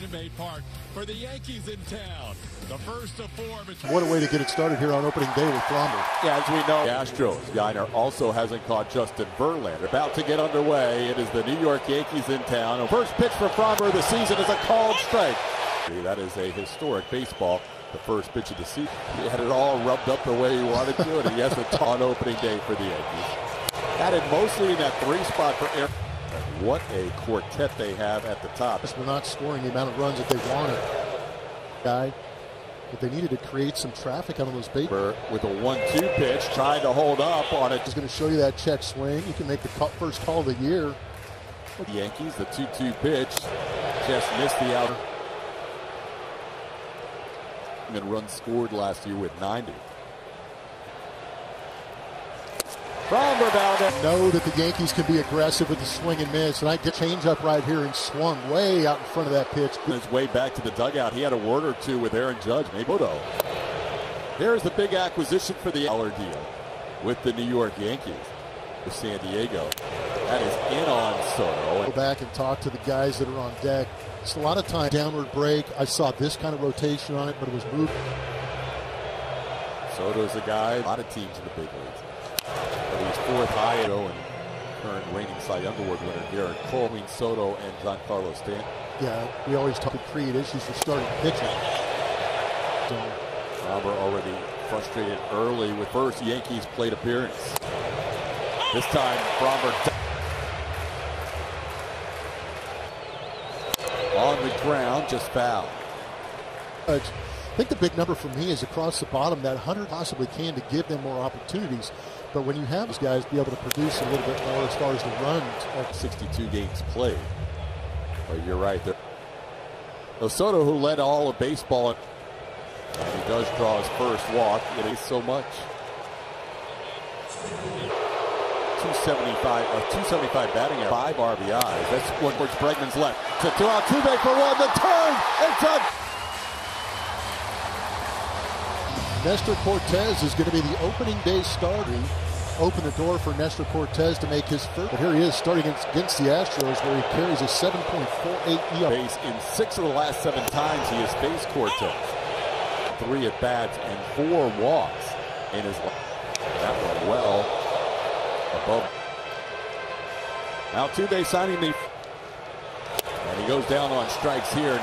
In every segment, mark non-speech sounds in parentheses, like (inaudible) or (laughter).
Minute Maid Park for the Yankees in town. The first of four. Between- What a way to get it started here on opening day with Framber. Yeah, as we know, the Astros. Yainer also hasn't caught Justin Verlander. About to get underway. It is the New York Yankees in town. First pitch for Framber of the season is a called strike. That is a historic baseball. The first pitch of the season. He had it all rubbed up the way he wanted to, and he has a ton opening day for the Yankees. Batted mostly in that three spot for Air. What a quartet they have at the top. We're not scoring the amount of runs that they wanted. Guy, but they needed to create some traffic on those bases. With a one-two pitch, trying to hold up on it. Just going to show you that check swing. You can make the first call of the year. The Yankees, the 2-2 pitch, just missed the outer. And runs scored last year with 90. Framber down. Know that the Yankees can be aggressive with the swing and miss, and I get change up right here and swung way out in front of that pitch. On his way back to the dugout, he had a word or two with Aaron Judge, maybe Bodo. Here's the big acquisition for the dollar deal with the New York Yankees with San Diego. That is in on Soto. Go back and talk to the guys that are on deck. It's a lot of time downward break. I saw this kind of rotation on it, but it was moved. Soto's a guy. A lot of teams in the big leagues. He's fourth high and current reigning Cy Young Award winner Gerrit Cole, between Soto and Giancarlo Stanton. Yeah, we always talk to create issues for starting pitching. So, Robert already frustrated early with first Yankees plate appearance. This time, Robert on the ground, just foul. I think the big number for me is across the bottom that 100 possibly can to give them more opportunities. But when you have these guys be able to produce a little bit more as far as the runs. 62 games played. But you're right. There. Soto, who led all of baseball, and he does draw his first walk. It is so much. 275, uh, 275 batting average, five RBIs. That's one towards Bregman's left. To, throw to Altuve for one. The turn. It's a Nestor Cortes is going to be the opening day starter. Open the door for Nestor Cortes to make his first. But here he is starting against, against the Astros where he carries a 7.48 ERA. In six of the last seven times he has faced Cortes. Three at bats and four walks in his That went well above. Altuve signing the. And he goes down on strikes here.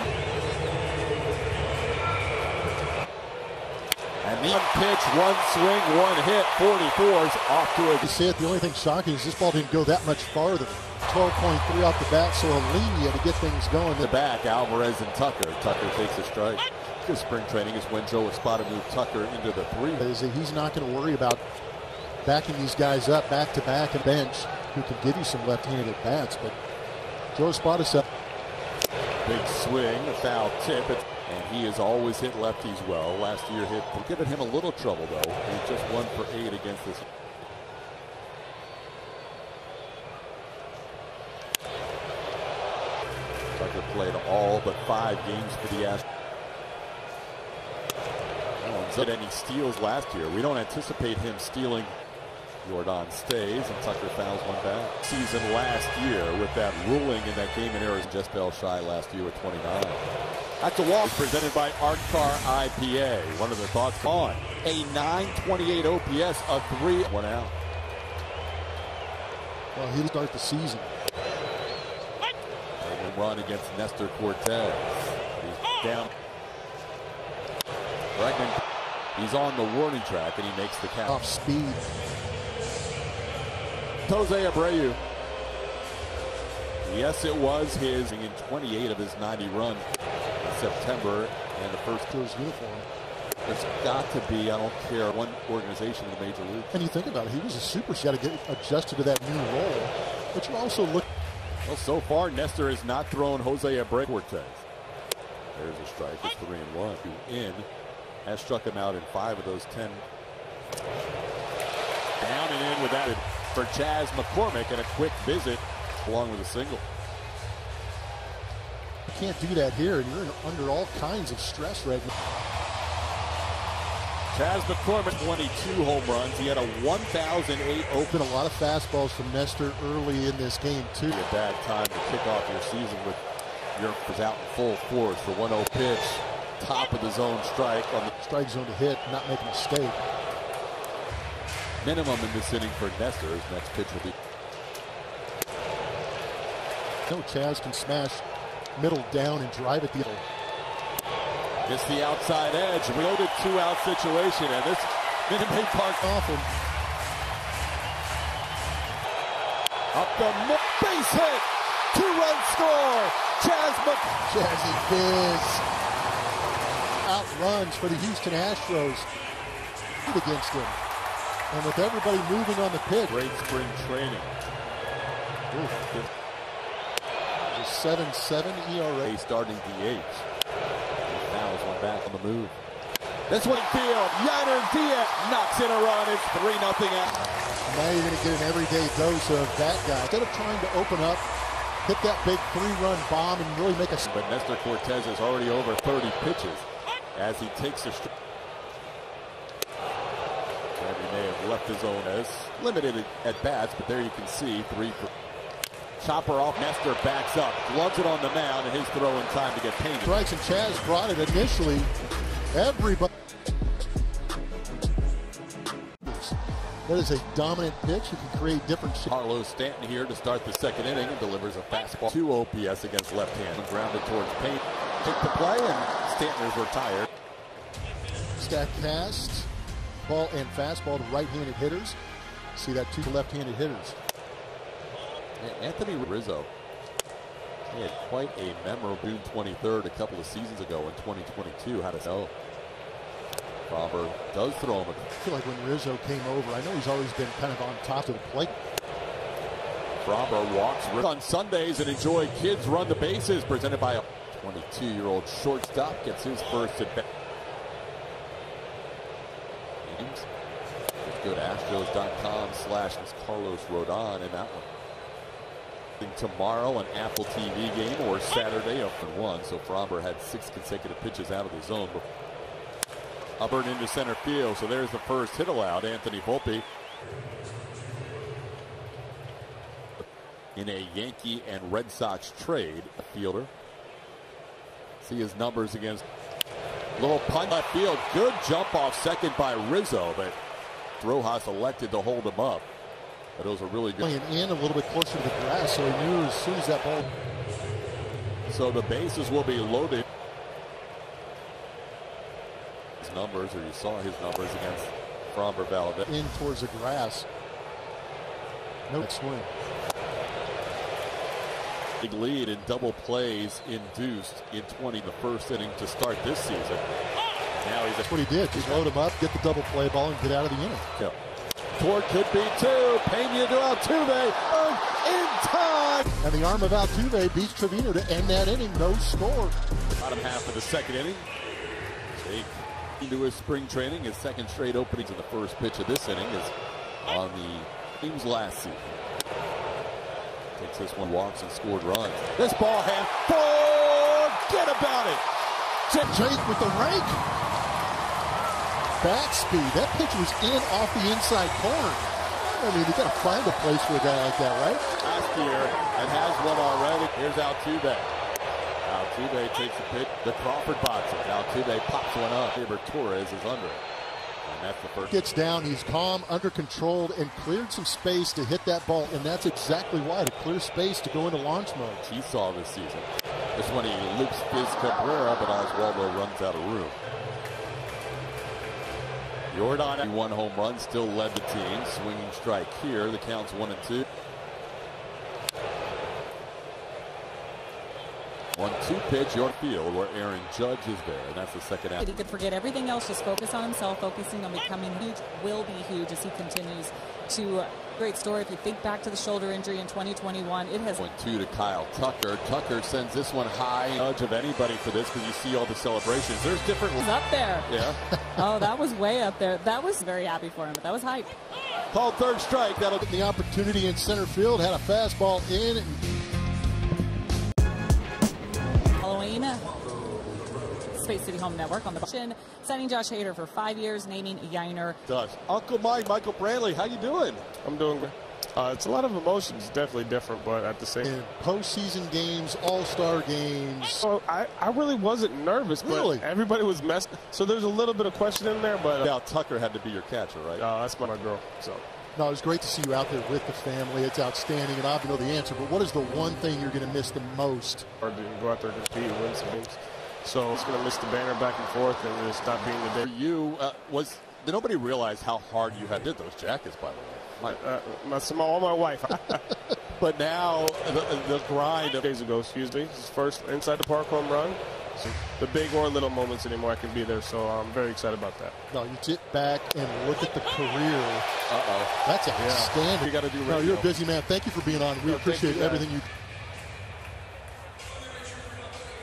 One pitch, one swing, one hit, 44s off to a. You see it, the only thing shocking is this ball didn't go that much farther. 12.3 off the bat, so Alenia to get things going. In the back, Alvarez and Tucker. Tucker takes a strike. Good spring training is when Joe Espada moved Tucker into the three. He's not going to worry about backing these guys up back to back and bench who can give you some left-handed at bats. But Joe Espada's up. Big swing, a foul tip. And he has always hit lefties well. Last year hit, giving him a little trouble though. He's just one for eight against this. Tucker played all but five games for the Astros. Hit any steals last year. We don't anticipate him stealing. Jordan stays and Tucker fouls one back. Season last year with that ruling in that game in Arizona. Just fell shy last year with 29. That's a walk presented by Art Car IPA. One of the thoughts on a 928 OPS, a three, one out. Well, he'll start the season. And a run against Nestor Cortes. He's oh. down. Bregman, he's on the warning track and he makes the catch. Off speed. Jose Abreu. Yes, it was his in 28 of his 90 runs. In September and the first to his uniform. There's got to be, I don't care, one organization in the major league. And you think about it, he was a super. Got to get adjusted to that new role. But you also look. Well, so far, Nestor has not thrown Jose Abreu Cortes. There's a strike. It's three and one. In has struck him out in five of those ten. Down and in with that for Chas McCormick and a quick visit along with a single. You can't do that here, and you're under all kinds of stress right now. Chas McCormick, 22 home runs. He had a 1,008 open. A lot of fastballs from Nestor early in this game, too. A bad time to kick off your season with Europe was out in full force for 1-0 pitch. Top of the zone strike on the strike zone to hit, not make a mistake. Minimum in this inning for Nestor. His next pitch will be. No, Chas can smash middle down and drive it the. It's the outside edge, loaded two-out situation, and this Minute Maid Park awful. Up the base hit, two-run score. Chas Mc Jazzy Biz outruns for the Houston Astros against him. And with everybody moving on the pitch. Great spring training. Ooh. 7-7 ERA. starting DH. Fouls one back on the move. This one field. Yainer Diaz knocks in a run. It's 3 nothing out. Now you're going to get an everyday dose of that guy. Instead of trying to open up, hit that big three-run bomb and really make a... But Nestor Cortes is already over 30 pitches as he takes a... May have left his own as limited at bats, but there you can see three for... Chopper off. Nestor backs up, gloves it on the mound, and his throw in time to get painted. Strikes and Chas brought it initially. Everybody. That is a dominant pitch. You can create different. Carlos Stanton here to start the second inning and delivers a fastball. Two OPS against left hand. Grounded towards paint. Take the play, and Stanton is retired. Stack cast, ball and fastball to right-handed hitters. See that two left-handed hitters. Anthony Rizzo he had quite a memorable June 23rd a couple of seasons ago in 2022. How to know? Framber does throw him. I feel like when Rizzo came over, I know he's always been kind of on top of the plate. Framber walks on Sundays and enjoy Kids Run the Bases presented by a 22-year-old shortstop gets his first at bat. Go to Astros.com slash Carlos Rodon in that one tomorrow, an Apple TV game, or Saturday up and one. So Framber had six consecutive pitches out of the zone. Hubbard into center field. So there's the first hit allowed. Anthony Volpe in a Yankee and Red Sox trade. A fielder. See his numbers against little punt left field. Good jump off second by Rizzo, but Rojas elected to hold him up. But it was a really good. Playing in a little bit closer to the grass, so he knew as soon as that ball. So the bases will be loaded. His numbers, or you saw his numbers against Framber Valdez. In towards the grass. No nope. swing. Big lead in double plays induced in 20 the first inning to start this season. Now he's That's what he did. Just load him up, get the double play ball, and get out of the inning. Yep. Ford could be two. Pena to Altuve. In time. And the arm of Altuve beats Trevino to end that inning. No score. Bottom half of the second inning. Jake into his spring training. His second straight openings in the first pitch of this inning is on the team's last season. Takes this one, walks and scored runs. This ball hand. Forget about it. Jake with the rake back speed. That pitch was in off the inside corner. I mean, you got to find a place for a guy like that, right? Last year, and has one already. Here's Altuve. Altuve takes a pitch. The Crawford box it. Altuve pops one up. Gleyber Torres is under it. And that's the first. Gets down. He's calm, under control, and cleared some space to hit that ball. And that's exactly why to clear space to go into launch mode. He saw this season. This one he loops Fiz Cabrera, but Oswaldo runs out of room. Jordan, one home run, still led the team. Swinging strike here. The count's one and two. One two pitch, your field, where Aaron Judge is there, and that's the second half. He could forget everything else, just focus on himself, focusing on becoming huge, will be huge as he continues to. Great story. If you think back to the shoulder injury in 2021, it has. One two to Kyle Tucker. Tucker sends this one high. Judge of anybody for this because you see all the celebrations. There's different. He's up there. Yeah. (laughs) oh, that was way up there. That was very happy for him. But that was hype. Called third strike. That'll get the opportunity in center field. Had a fastball in. Halloween. Space City Home Network on the Chin, signing Josh Hader for five years, naming Yainer. Does Uncle Mike, Michael Brantley, how you doing? I'm doing good. Uh, it's a lot of emotions, definitely different, but at the same. In postseason games, All-Star games. So I, I really wasn't nervous, Really? but everybody was messed. So there's a little bit of question in there, but uh, Now Tucker had to be your catcher, right? uh, that's my girl. So No, it's great to see you out there with the family. It's outstanding, and I know the answer. But what is the one thing you're going to miss the most? or to go out there and compete and win some games. So it's gonna miss the banner back and forth and just stop being the For day. you, uh, was did nobody realize how hard you had did those jackets, by the way? My, Uh, my, my, all my wife. (laughs) but now the, the grind of days ago, excuse me. His first inside the park home run. So the big or little moments anymore, I can be there. So I'm very excited about that. No, you sit back and look at the career. uh-oh. That's outstanding. You gotta do No, you're a busy man. Thank you for being on. We No, appreciate you, everything you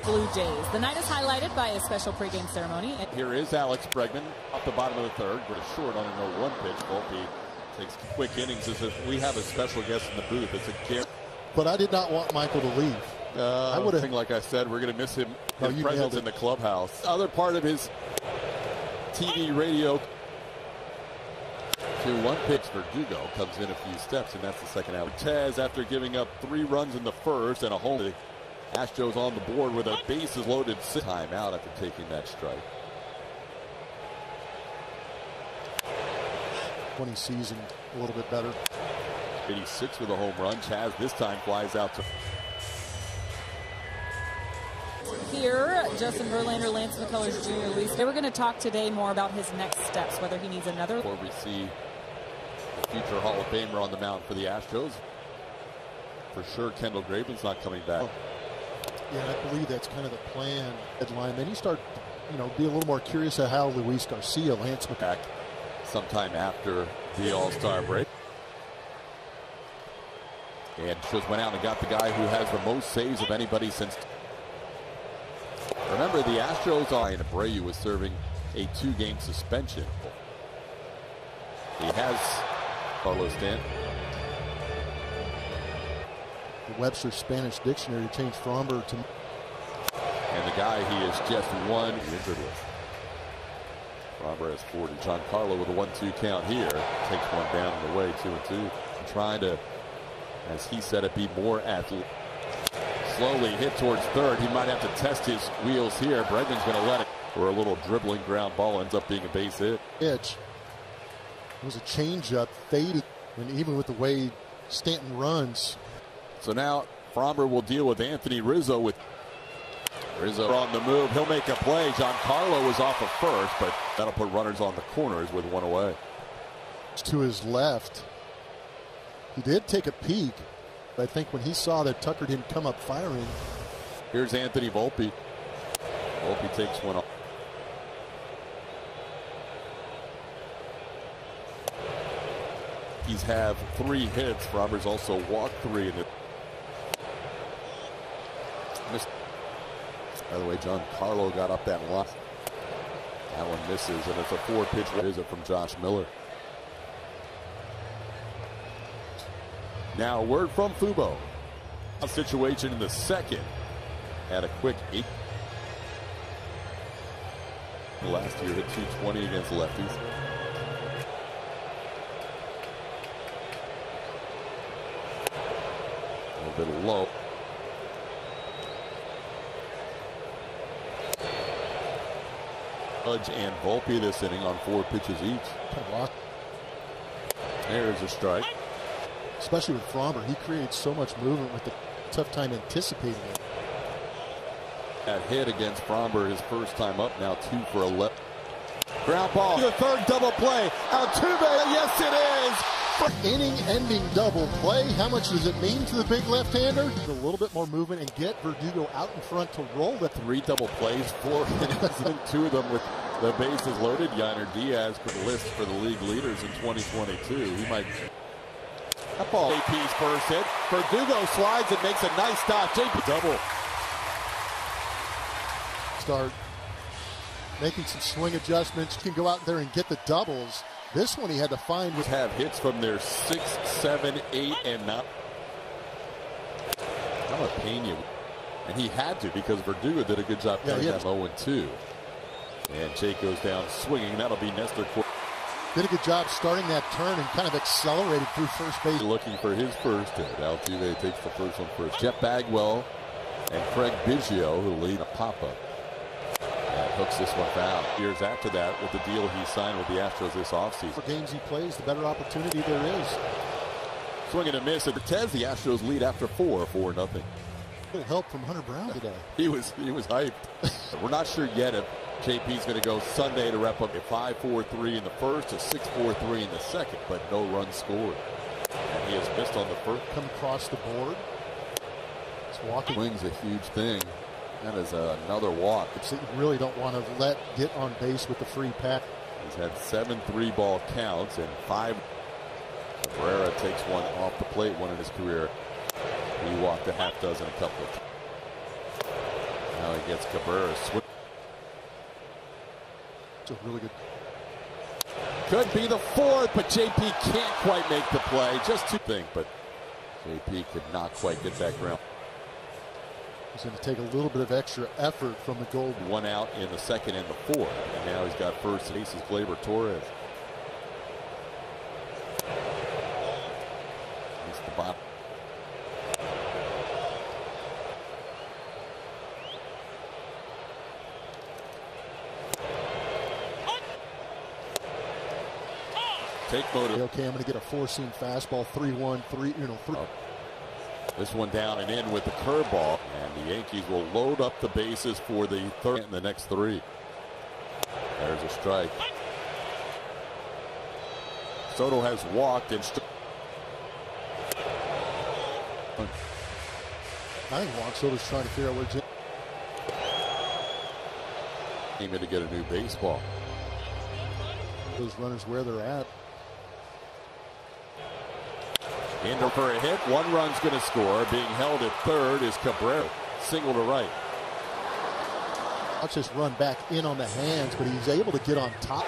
Blue Jays. The night is highlighted by a special pregame ceremony. Here is Alex Bregman off the bottom of the third with a short on a no one pitch. Volpe takes quick innings as if we have a special guest in the booth. It's a Garrett. But I did not want Michael to leave. Uh, I would've- think, like I said, we're going to miss him. No, his you presence in the clubhouse. Other part of his TV radio. To one pitch for Dugo comes in a few steps, and that's the second out. Tez, after giving up three runs in the first and a home, the Astros on the board with a bases loaded six time out after taking that strike. 20 season a little bit better. 86 with a home run. Chas this time flies out to Here, Justin Verlander, Lance McCullers Jr., Luis, they were going to talk today more about his next steps, whether he needs another. before we see the future Hall of Famer on the mound for the Astros. For sure, Kendall Graveman's not coming back. Yeah, and I believe that's kind of the plan headline. Then you start, you know, be a little more curious at how Luis Garcia, Lance. Back sometime after the All-Star break. And just went out and got the guy who has the most saves of anybody since. Remember, the Astros are and Abreu was serving a two-game suspension. He has Carlos Stanton. Webster Spanish Dictionary to change Framber to And the guy he is just one injured with. Robert has 40. John Carlo with a 1-2 count here. Takes one down in the way, 2 and 2. Trying to, as he said it, be more athletic. Slowly hit towards third. He might have to test his wheels here. Bregman's going to let it. Or a little dribbling ground ball ends up being a base hit. pitch. It was a changeup, faded. and even with the way Stanton runs, So now Framber will deal with Anthony Rizzo with Rizzo on the move. He'll make a play. Giancarlo was off of first, but that'll put runners on the corners with one away. to his left. He did take a peek, but I think when he saw that Tucker didn't come up firing, Here's Anthony Volpe. Volpe takes one off. He's have three hits. Roberts also walked three in it. Missed. By the way, John Carlo got up that lot. That one misses, and it's a four-pitch visit from Josh Miller. Now, word from Fubo. A situation in the second. Had a quick eight. Last year hit 220 against lefties. A little bit low. Judge and Volpe this inning on four pitches each. kind of lost, There's a strike. especially with Framber. He creates so much movement with the tough time anticipating it. That hit against Framber his first time up now two for 11. Ground ball. The third double play. Altuve. Yes, it is. Inning-ending double play. How much does it mean to the big left-hander? A little bit more movement and get Verdugo out in front to roll that. Three double plays, four (laughs) innings, and two of them with the bases loaded. Yainer Diaz could list for the league leaders in 2022. He might. That ball. JP's first hit. Verdugo slides and makes a nice stop. JP double. Start making some swing adjustments. You Can go out there and get the doubles. This one he had to find with Have hits from their six, seven, eight, and nine. Jalapeno. And he had to because Verdugo did a good job Yeah, cutting that had- 0 2. And Jake goes down swinging. That'll be Nestor. Did a good job starting that turn and kind of accelerated through first base. Looking for his first hit. Altuve takes the first one first. Jeff Bagwell and Craig Biggio who lead a pop-up. And hooks this one foul. Years after that with the deal he signed with the Astros this offseason. The games he plays, the better opportunity there is. Swing and a miss at Cortes. The Astros lead after four, four nothing. Little help from Hunter Brown (laughs) today. He was he was hyped. (laughs) We're not sure yet if JP's going to go Sunday to wrap up a 5-4-3 in the first, a 6-4-3 in the second, but no runs scored. And he has missed on the first. Come across the board. It's walking wings a huge thing. That is another walk. You really don't want to let get on base with the free pack. He's had seven three-ball counts and five. Cabrera takes one off the plate, one in his career. He walked a half dozen a couple of times. Now he gets Cabrera. It's a really good. Could be the fourth, but JP can't quite make the play. Just to think, but JP could not quite get that ground. He's going to take a little bit of extra effort from the goal. One out in the second and the fourth. And now he's got first aces Gleyber Torres. It's the bottom. Take motor. Okay, I'm going to get a four-seam fastball, three-one, three. You know, three. Oh. This one down and in with the curveball, and the Yankees will load up the bases for the third and the next three. There's a strike. Soto has walked and. I think Juan Soto's trying to figure out where Jim. Came in to get a new baseball. Those runners where they're at. Into for a hit. One run's going to score. Being held at third is Cabrera. Single to right. Not just run back in on the hands, but he's able to get on top.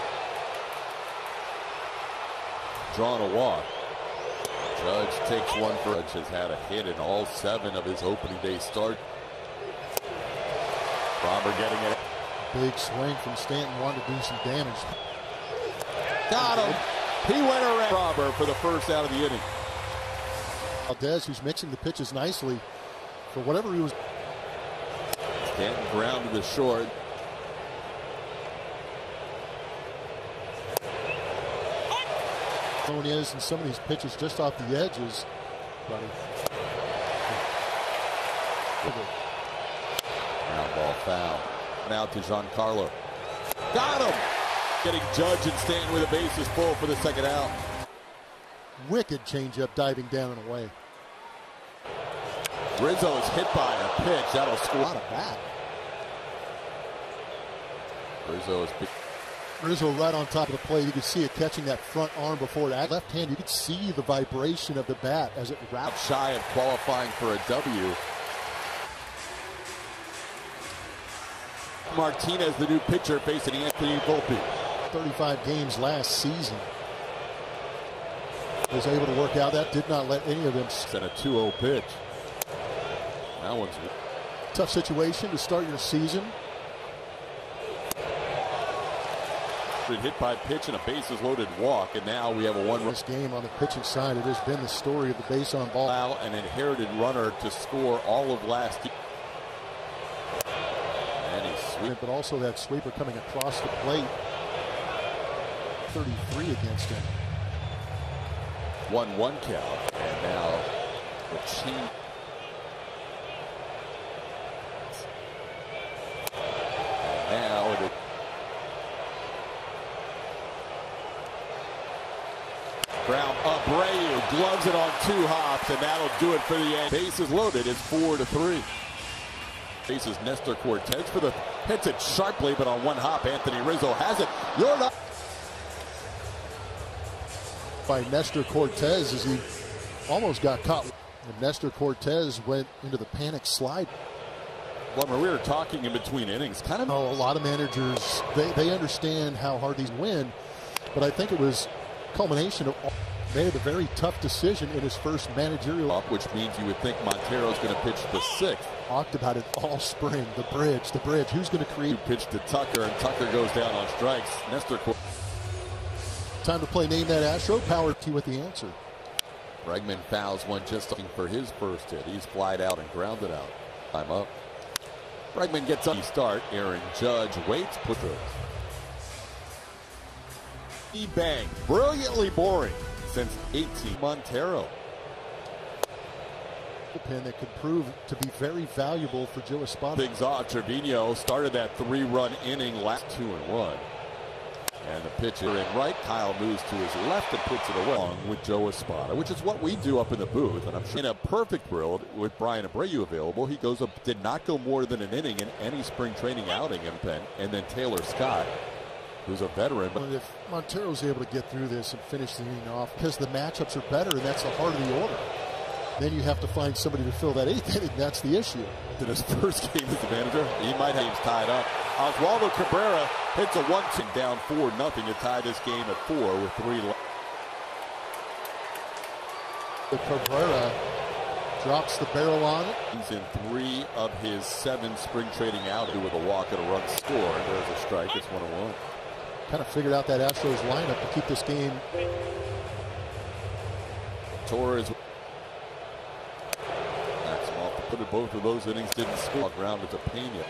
Drawn a walk. Judge takes one for. Judge has had a hit in all seven of his opening day start. Robber getting it. Big swing from Stanton, wanted to do some damage. Got him. He went around Robber for the first out of the inning. Valdez, who's mixing the pitches nicely, for whatever he was. Stanton grounded the short. Zone is, and some of these pitches just off the edges. Buddy. Ground ball foul. Now to Giancarlo. Got him. Getting Judge and Stanton with the bases full for the second out. Wicked changeup diving down and away. Rizzo is hit by a pitch. That'll score. Not a bat. Rizzo is. Rizzo right on top of the plate. You could see it catching that front arm before that left hand. You could see the vibration of the bat as it wrapped. Shy of qualifying for a W. Martinez, the new pitcher, facing Anthony Volpe. 35 games last season. Was able to work out. That did not let any of them. And a 2-0 pitch. That one's tough situation to start your season. Hit by pitch and a bases loaded walk, and now we have a one. This game on the pitching side, it has been the story of the base on ball. Now an inherited runner to score all of last year. And he's sweep. But also that sweeper coming across the plate. 33 against him. 1 1 count. And now the Chiefs. Now it Ground Abreu gloves it on two hops, and that'll do it for the Yankees. Bases loaded. It's four to three. Faces Nestor Cortes for the hits it sharply, but on one hop, Anthony Rizzo has it. You're not. By Nestor Cortes as he almost got caught. And Nestor Cortes went into the panic slide. Well, we were talking in between innings. Kind of. Oh, a lot of managers they, they understand how hard these win, but I think it was culmination of made a very tough decision in his first managerial up, which means you would think Montero's going to pitch the sixth. Talked about it all spring. The bridge, the bridge. Who's going to create? You Pitch to Tucker, and Tucker goes down on strikes. Nestor Time to play Name That Astro. Power T with the answer. Bregman fouls one just looking for his first hit. He's flied out and grounded out. Time up. Bregman gets up. Start. Aaron Judge waits. Put those. He bang. Brilliantly boring since 18. Montero. Pin that could prove to be very valuable for Joe Espada. Big Zaw Trevino started that three-run inning last two and one. And the pitcher in right, Kyle moves to his left and puts it away with Joe Espada, which is what we do up in the booth. And I'm sure in a perfect world with Bryan Abreu available, he goes up, did not go more than an inning in any spring training outing in Penn. And then Tayler Scott, who's a veteran. But if Montero's able to get through this and finish the inning off, because the matchups are better, and that's the heart of the order. Then you have to find somebody to fill that eighth (laughs) inning. That's the issue. In his first game as the manager, he might have games tied up. Oswaldo Cabrera hits a one two down four nothing to tie this game at four with three left. Cabrera drops the barrel on it. He's in three of his seven spring trading out with a walk and a run score. There's a strike. It's one one. Kind of figured out that Astros lineup to keep this game. Torres put it both of those innings didn't score. Ground to Pena.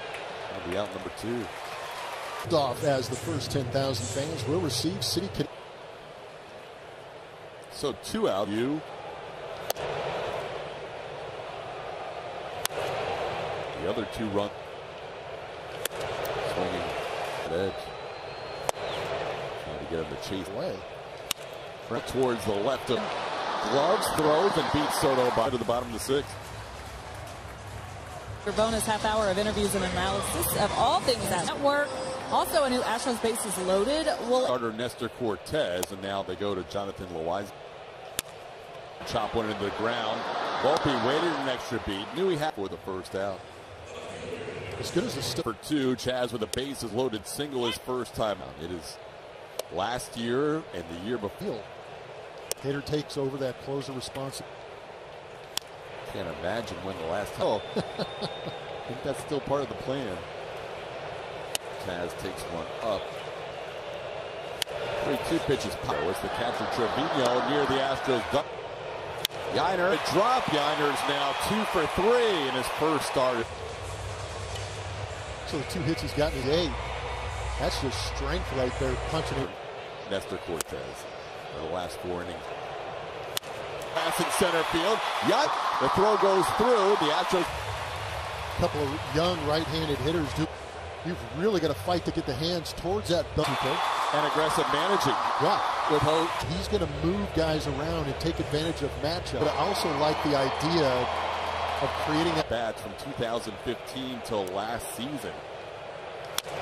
That'll be out number two. Off as the first 10,000 fans will receive City. So two out. You. The other two run. Swinging at edge. Trying to get him to chase away. Towards the left of gloves, throws, and beats Soto by to the bottom of the sixth. Your bonus half hour of interviews and analysis of all things at network. Also, a new Astros bases loaded. Will starter Nestor Cortes, and now they go to Jonathan Loáisiga. Chop one into the ground. Volpe waited an extra beat. Knew he had for the first out. As good as a step for two. Chas with a bases loaded single his first time out. It is last year and the year before. Hader takes over that closer responsibility. Can't imagine when the last time. Oh, (laughs) I think that's still part of the plan. Chas takes one up. Three two pitches. Power was the catcher Trevino near the Astros. Duck. Yainer a drop. Yainer's now two for three in his first start. So the two hits he's gotten is eight. That's just strength right there, punching it. Nestor Cortes for the last four innings passing center field. Yup, the throw goes through. The Astros. A couple of young right-handed hitters do. You've really got to fight to get the hands towards that belt. And aggressive managing. Yeah. With Hope. He's going to move guys around and take advantage of matchup. But I also like the idea of creating a bats from 2015 till last season.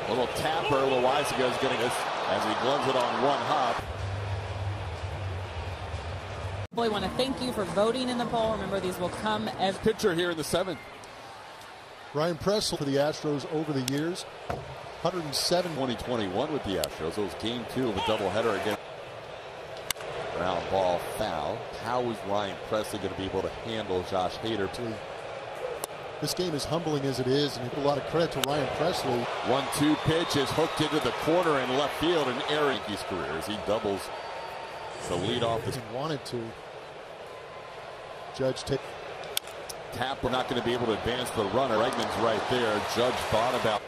A Little tapper, Loáisiga is getting this as he gloves it on one hop. Boy, want to thank you for voting in the poll. Remember, these will come as pitcher here in the seventh. Ryan Pressly for the Astros over the years. 107 2021 with the Astros. It was game two of a doubleheader again. Ground ball foul. How is Ryan Pressly going to be able to handle Josh Hader? This game is humbling as it is, and you put a lot of credit to Ryan Pressly. One-two pitch is hooked into the corner in left field, and Eric's career as he doubles the lead off. The wanted to. Judge take. Tap, we're not going to be able to advance the runner. Eggman's right there. Judge thought about.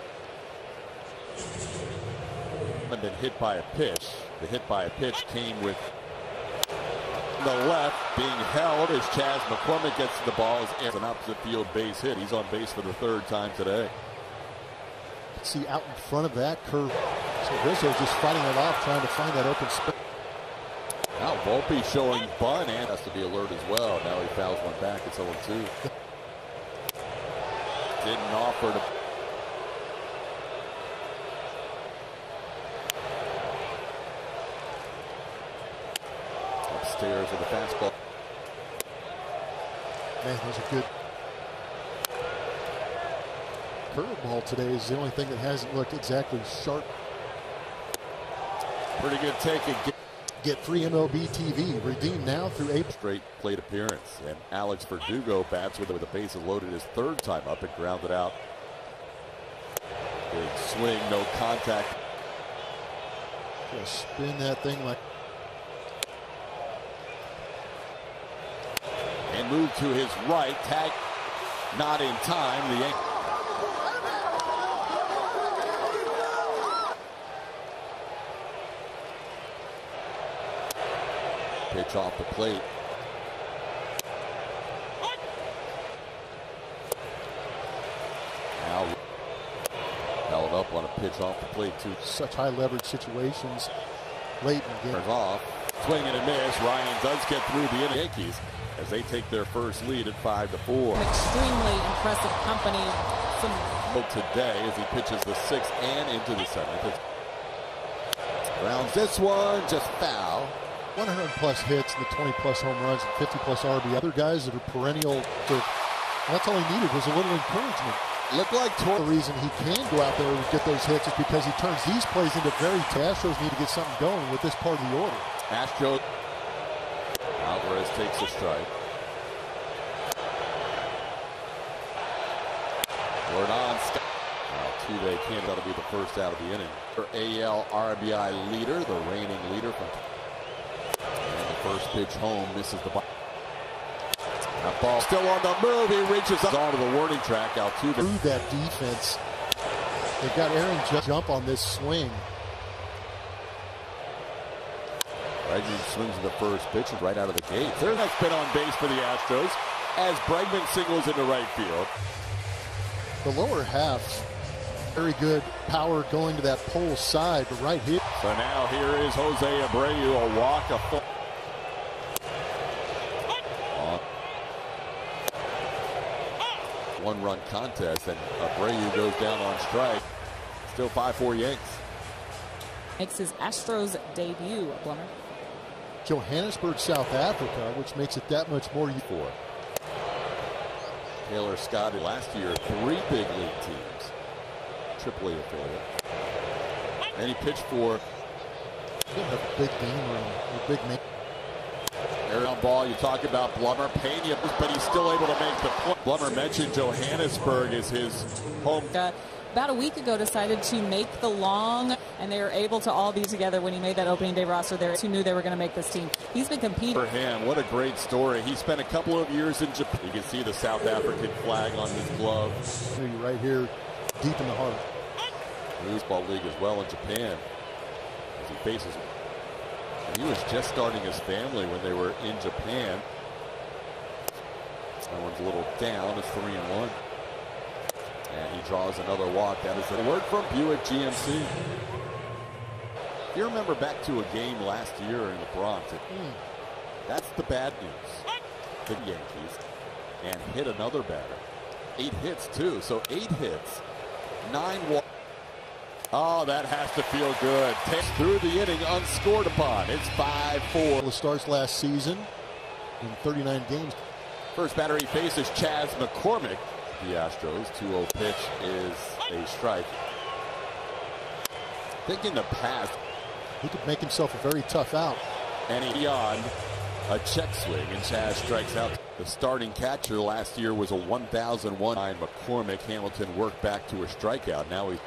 And been hit by a pitch. The hit by a pitch came with the left being held as Chas McCormick gets the ball as an opposite field base hit. He's on base for the third time today. See out in front of that curve. So Rizzo just fighting it off, trying to find that open space. Now Volpe showing fun and has to be alert as well. Now he fouls one back. It's 0-2. (laughs) Didn't offer to. Upstairs with the fastball. Man, there's a good curveball today is the only thing that hasn't looked exactly sharp. Pretty good take again. Get free MLB TV. Redeem now through April. Straight plate appearance. And Alex Verdugo bats with it with the bases loaded his third time up and grounded out. Big swing, no contact. Just spin that thing like. And move to his right. Tag not in time. The Pitch off the plate. Now held up on a pitch off the plate too. Such high leverage situations late in the game. Turns off. Swing and a miss. Ryan does get through the. Yankees as they take their first lead at five to four. An extremely impressive company. Some today as he pitches the sixth and into the seventh. Rounds this one just foul. 100 plus hits and the 20 plus home runs and 50 plus RB. Other guys that are perennial. For, that's all he needed was a little encouragement. Looked like The reason he can go out there and get those hits is because he turns these plays into very. Astros need to get something going with this part of the order. Astro Alvarez takes a strike. Word on Scott. Altuve can't. That'll be the first out of the inning. For AL RBI leader, the reigning leader from. First pitch home misses the ball. That ball still on the move. He reaches up onto the warning track. Altuve. Through that defense, they've got Aaron ju- jump on this swing. Bregman swings at the first pitch and right out of the gate. Third has been on base for the Astros as Bregman singles into right field. The lower half, very good power going to that pole side, but right here. So now here is Jose Abreu, a walk, a full. One run contest, and Abreu goes down on strike. Still 5 4 Yanks. makes his Astros debut, Blummer. Johannesburg, South Africa, which makes it that much more. For Tayler Scott last year, three big league teams, Triple A affiliate. And he pitched for They have a big game room, a big man. Aerial ball, you talk about Blummer, Pena, but he's still able to make the point. Blummer mentioned Johannesburg is his home. Uh, about a week ago decided to make the long, and they were able to all be together when he made that opening day roster there. Who knew they were going to make this team? He's been competing. For him, what a great story. He spent a couple of years in Japan. You can see the South African flag on his glove. Right here, deep in the heart. Baseball League as well in Japan. As he faces. He was just starting his family when they were in Japan. That one's a little down. It's three and one. And he draws another walk. That is the word from Buick GMC. If you remember back to a game last year in the Bronx, it, hmm. that's the bad news. The Yankees and hit another batter. Eight hits too. So eight hits, nine walks. Oh, that has to feel good. Takes through the inning, unscored upon. It's 5-4. The starts last season in 39 games. First batter he faces Chas McCormick. The Astros 2-0 pitch is a strike. Think in the past, He could make himself a very tough out. and he beyond a check swing, and Chas strikes out. The starting catcher last year was a 1,001. McCormick Hamilton worked back to a strikeout. Now he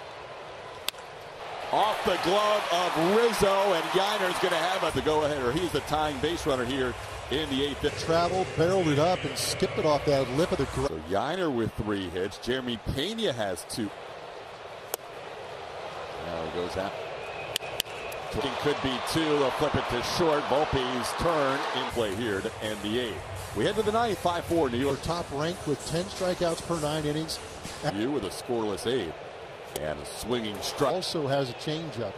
off the glove of Rizzo, and Yainer's going to have a, the go-ahead, or he's the tying base runner here in the eighth. Traveled, barreled it up, and skipped it off that lip of the ground. So Yainer with three hits. Jeremy Pena has two. Now he goes out. It could be two. They'll flip it to short. Volpe's turn in play here to end the eighth. We head to the ninth, 5-4 New York. Top ranked with 10 strikeouts per nine innings. You with a scoreless eighth. And a swinging strike. Also has a changeup.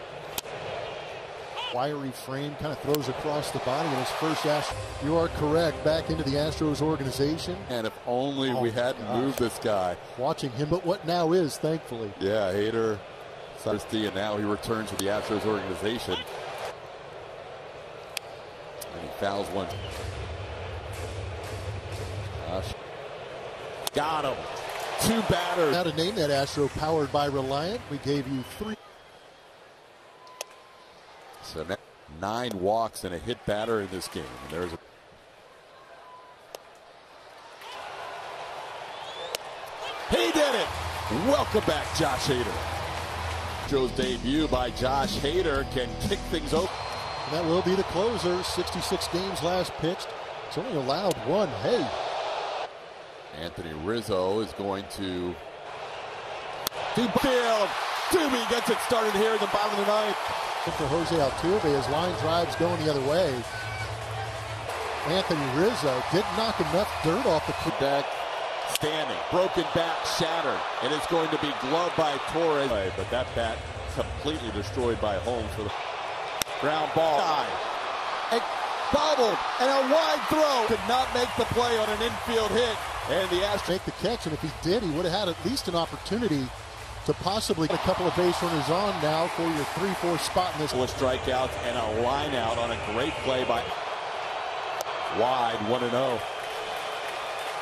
Wiry frame kind of throws across the body in his first Astros. You are correct. Back into the Astros organization. And if only Oh, we hadn't gosh. moved this guy. Watching him, but what now is, thankfully. Yeah, Hader, thirsty, and now he returns to the Astros organization. And he fouls one. Gosh. Got him. Two batters. Now to name that Astro powered by Reliant, we gave you three. So now nine walks and a hit batter in this game. And there's a He did it! Welcome back, Josh Hader. Joe's debut by Josh Hader can kick things open. And that will be the closer. 66 games last pitched. It's only allowed one. Hey, Anthony Rizzo is going to deep field. Doobie gets it started here at the bottom of the ninth. For Jose Altuve, his line drive's going the other way. Anthony Rizzo didn't knock enough dirt off the deck. Standing, broken bat shattered, and it's going to be gloved by Torres. But that bat completely destroyed by Holmes for the ground ball. It bobbled, and a wide throw could not make the play on an infield hit. And the Astros make the catch, and if he did, he would have had at least an opportunity to possibly get a couple of base runners on now for your 3-4 spot in this. With strikeouts and a line out on a great play by wide 1-0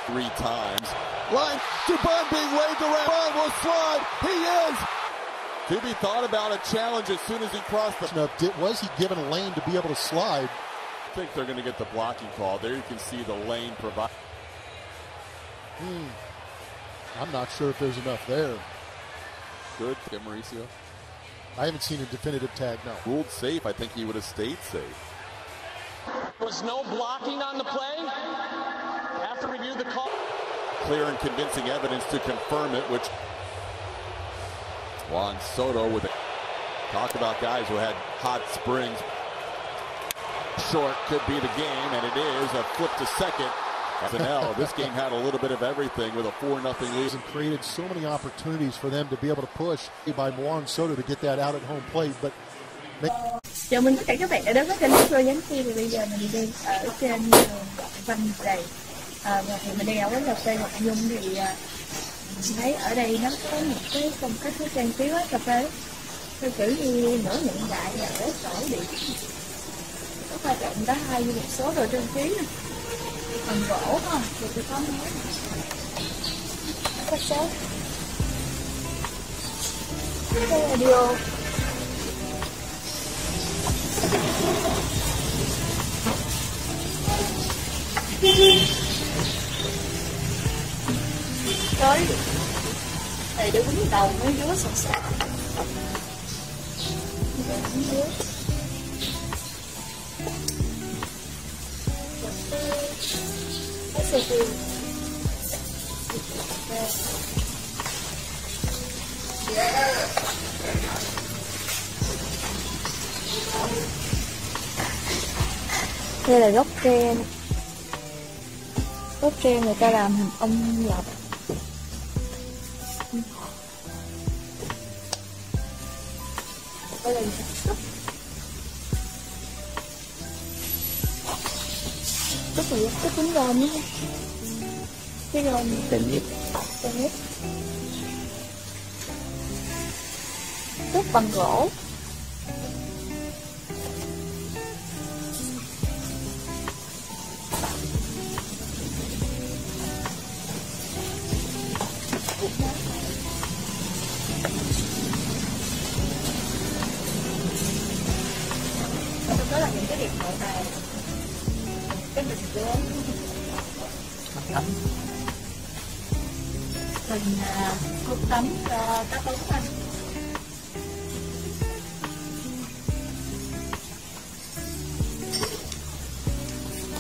three times. Line, Dubon being waved around. Dubon will slide. He is. Doobie thought about a challenge as soon as he crossed the. Now, did, was he given a lane to be able to slide? I think they're going to get the blocking call. There you can see the lane provide. Hmm. I'm not sure if there's enough there. Good, get Mauricio. I haven't seen a definitive tag, no. Ruled safe. I think he would have stayed safe. There Was no blocking on the play. After review the call. Clear and convincing evidence to confirm it, which Juan Soto with it. Talk about guys who had hot springs. Short could be the game, and it is a flip to second. As an this game had a little bit of everything with a 4 0 lead. And created so many opportunities for them to be able to push by Juan Soto to get that out at home plate. But make... Chào mừng tất cả các bạn đã đến với kênh Pro Giáng Khi thì bây giờ mình đang ở trên đường Văn Đầy à, và thì mình đang ở quán cà phê Ngọc Nhung thì à, thấy ở đây nó có một cái phong cách nó trang trí quán cà phê theo kiểu như nửa hiện đại và ở cổ điện có pha trộn cả hai với một số đồ trang trí nè phần gỗ thôi thì tôi có nói có số cái radio tới thầy để quýnh đầu mấy đứa sẵn sàng mấy đứa Đây là gốc tre. Gốc tre người ta làm hình ông lộc. Đây là cái trứng gòn nhé cái gòn tình nhất tình nhất đúc bằng gỗ. mình cung tắm cho các bóng anh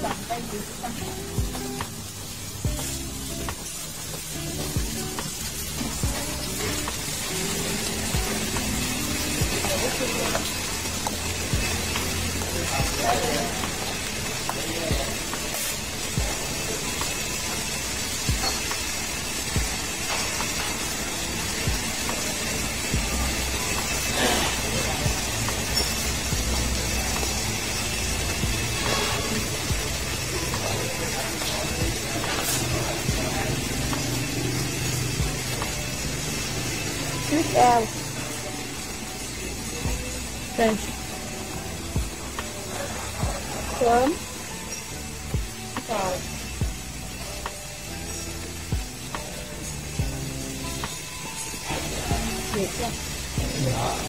bằng tay